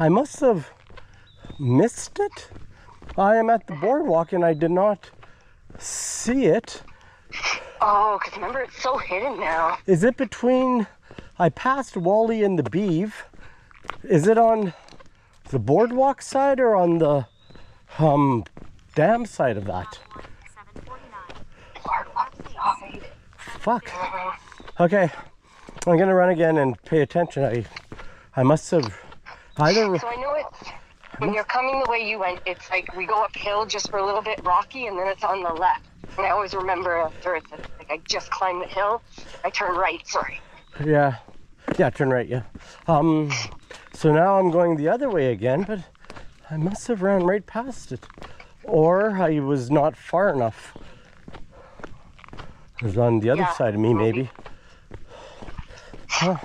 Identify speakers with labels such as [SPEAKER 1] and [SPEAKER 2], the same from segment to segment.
[SPEAKER 1] I must have missed it. I am at the boardwalk and I did not see it.
[SPEAKER 2] oh, because remember, it's so hidden now.
[SPEAKER 1] Is it between? I passed Wally and the Beeve. Is it on the boardwalk side or on the um dam side of that?
[SPEAKER 2] Side.
[SPEAKER 1] Fuck. Okay, I'm gonna run again and pay attention. I I must have either.
[SPEAKER 2] So I know it's when you're coming the way you went. It's like we go uphill just for a little bit rocky, and then it's on the left. And I always remember after it's like I just climbed the hill, I turn right. Sorry.
[SPEAKER 1] Yeah, yeah, turn right. Yeah. Um. So now I'm going the other way again, but I must have ran right past it, or I was not far enough. It was on the other
[SPEAKER 2] Yeah,
[SPEAKER 1] side of me,
[SPEAKER 2] maybe.
[SPEAKER 1] maybe. Huh.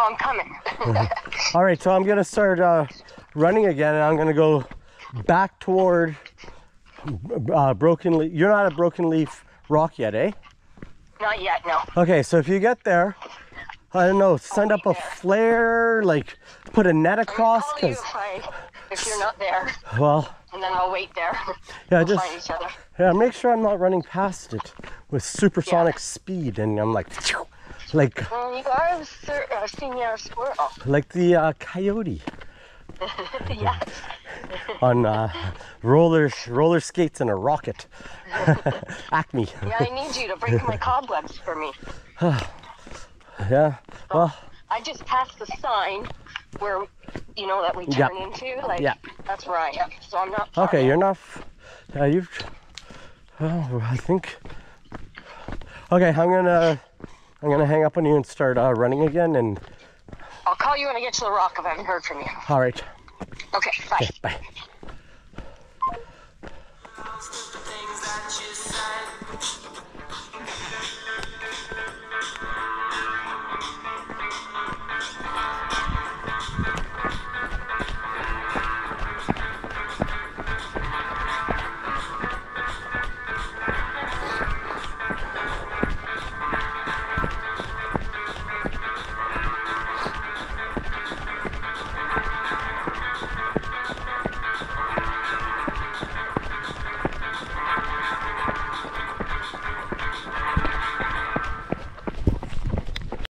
[SPEAKER 2] Oh, I'm coming.
[SPEAKER 1] All right, so I'm gonna start uh, running again, and I'm gonna go back toward uh, Broken Leaf. You're not at Broken Leaf Rock yet, eh?
[SPEAKER 2] Not yet. No.
[SPEAKER 1] Okay, so if you get there, I don't know, send up a flare, like put a net across,
[SPEAKER 2] I'll call you if, I, if you're not there,
[SPEAKER 1] well,
[SPEAKER 2] and then I'll wait there.
[SPEAKER 1] yeah,
[SPEAKER 2] We'll
[SPEAKER 1] just
[SPEAKER 2] find each other.
[SPEAKER 1] yeah, make sure I'm not running past it with supersonic speed, and I'm like, like
[SPEAKER 2] Well, you are a uh, squirrel.
[SPEAKER 1] like the uh, coyote
[SPEAKER 2] yeah.
[SPEAKER 1] on uh, roller roller skates and a rocket. Acme.
[SPEAKER 2] Yeah, I need you to break my cobwebs for me.
[SPEAKER 1] Yeah. Well,
[SPEAKER 2] I just passed the sign where, you know, that we
[SPEAKER 1] Yeah.
[SPEAKER 2] turn into. Like,
[SPEAKER 1] Yeah.
[SPEAKER 2] that's where I am. So I'm not.
[SPEAKER 1] okay, you're not. Yeah, you've. Oh, I think. Okay, I'm gonna. I'm gonna hang up on you and start uh, running again. And
[SPEAKER 2] I'll call you when I get to the rock if I haven't heard from you.
[SPEAKER 1] all right,
[SPEAKER 2] Okay, bye.
[SPEAKER 1] okay, bye.